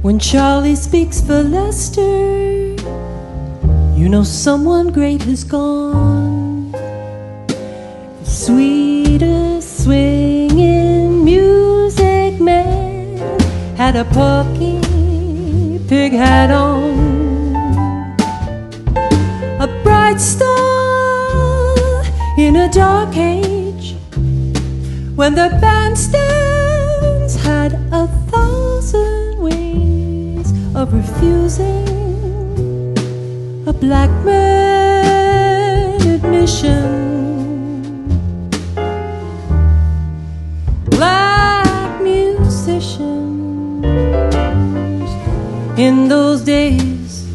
When Charlie speaks for Lester, you know someone great has gone. The sweetest swinging music man had a porky pig hat on. A bright star in a dark age when the bandstands of refusing a black man admission. Black musicians in those days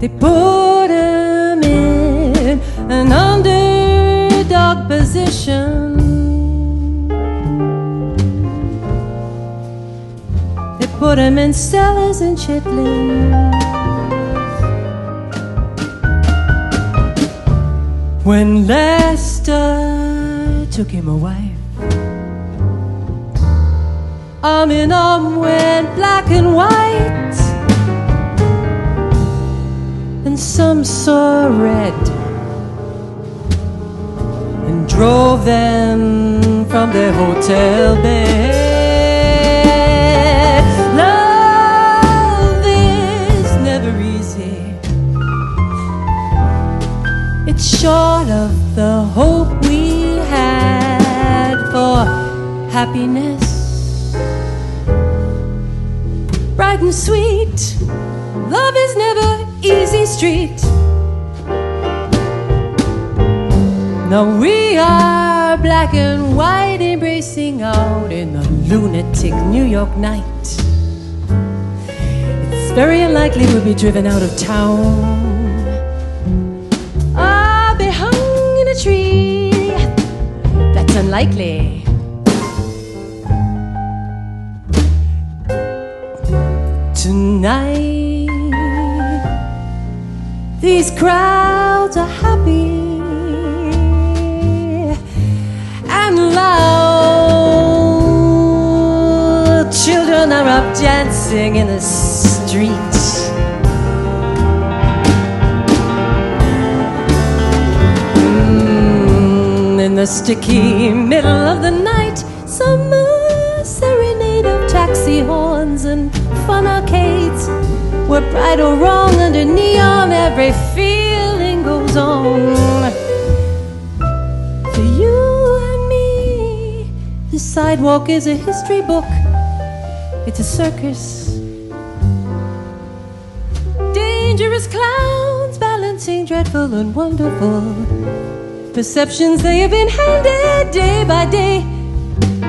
they put him in an underdog position. Put him in cellars and chitlins. When Lester took him away, arm in arm went black and white, and some saw red and drove them from their hotel bed. Short of the hope we had for happiness. Bright and sweet, love is never easy street. Now we are black and white, embracing out in the lunatic New York night. It's very unlikely we'll be driven out of town. A tree. That's unlikely. Tonight, these crowds are happy and loud. Children are up dancing in the streets. The sticky middle of the night, uh, serenade of taxi horns and fun arcades. We're right or wrong under neon, every feeling goes on. For you and me, the sidewalk is a history book, it's a circus. Dangerous clowns balancing dreadful and wonderful. Perceptions they have been handed day by day,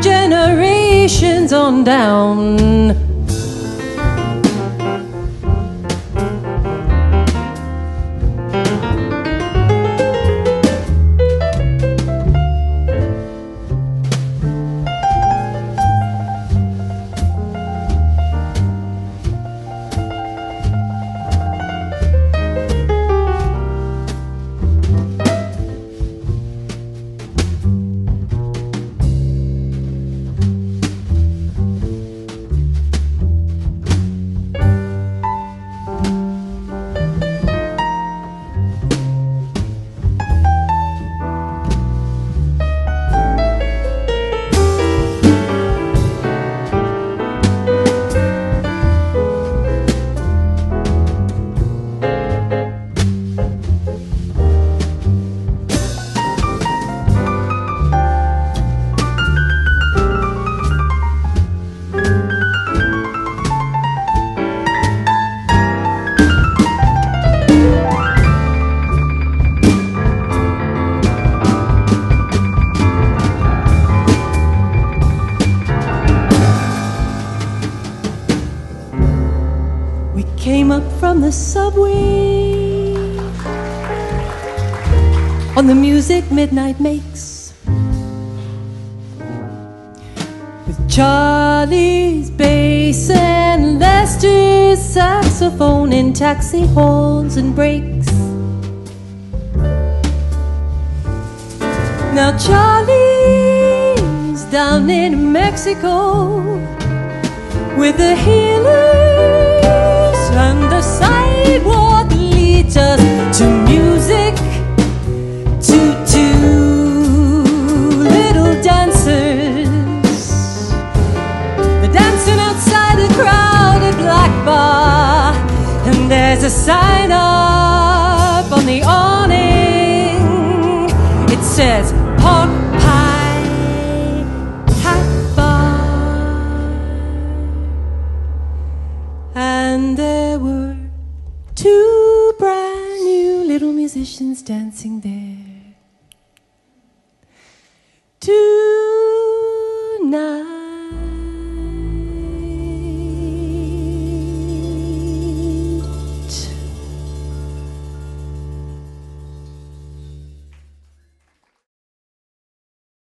generations on down. From the subway on the music midnight makes with Charlie's bass and Lester's saxophone in taxi horns and brakes. Now Charlie's down in Mexico with the healer there's a sign up on the awning. It says pork pie bar, and there were Two brand new little musicians dancing there. Two